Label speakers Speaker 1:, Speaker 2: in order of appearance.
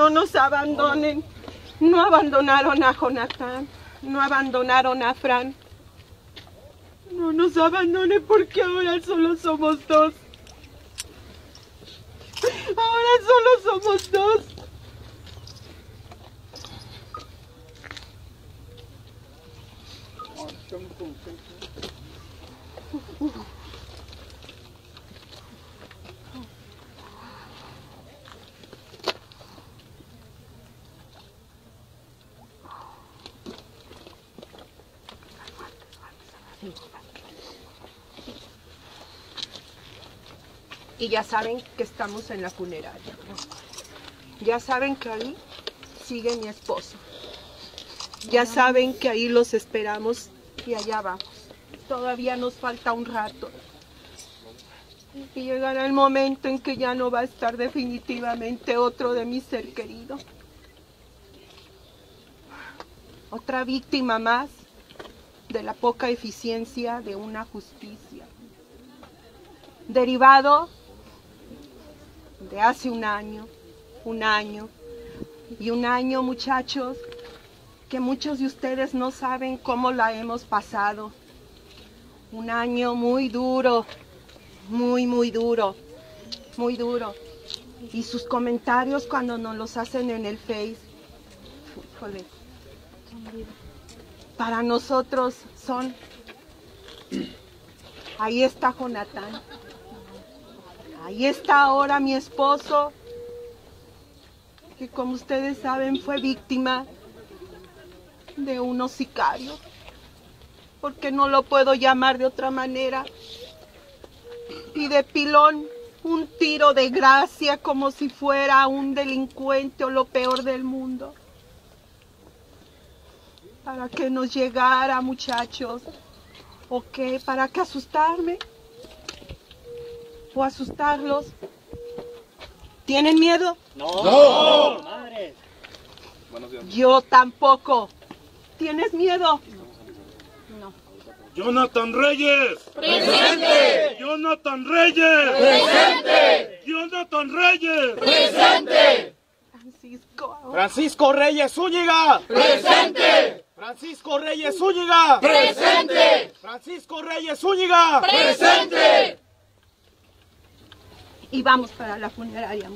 Speaker 1: no nos abandonen. No abandonaron a Jonathan, no abandonaron a Fran. No nos abandonen porque ahora solo somos dos. Ahora solo somos dos. Y ya saben que estamos en la funeraria. Ya saben que ahí sigue mi esposo. Ya saben que ahí los esperamos y allá vamos. Todavía nos falta un rato. Y llegará el momento en que ya no va a estar definitivamente otro de mi ser querido. Otra víctima más de la poca eficiencia de una justicia. Derivado de hace un año, un año y un año, muchachos, que muchos de ustedes no saben cómo la hemos pasado. Un año muy duro, muy, muy duro, muy duro. Y sus comentarios cuando nos los hacen en el Face, híjole, para nosotros son, ahí está Jonathan, ahí está ahora mi esposo, que como ustedes saben fue víctima de unos sicarios, porque no lo puedo llamar de otra manera, y de pilón un tiro de gracia como si fuera un delincuente o lo peor del mundo. Para que nos llegara, muchachos. ¿O qué? ¿Para qué asustarme? ¿O asustarlos? ¿Tienen miedo?
Speaker 2: ¡No!
Speaker 3: Madre.
Speaker 1: Yo tampoco. ¿Tienes miedo? No.
Speaker 2: ¡Jonathan Reyes! ¡Presente! ¡Jonathan Reyes! ¡Presente! ¡Jonathan Reyes!
Speaker 1: Francisco, ahora-
Speaker 3: Francisco Reyes Zúñiga. Presente. Francisco Reyes Zúñiga. Presente. Francisco Reyes Zúñiga.
Speaker 1: y vamos para la funeraria.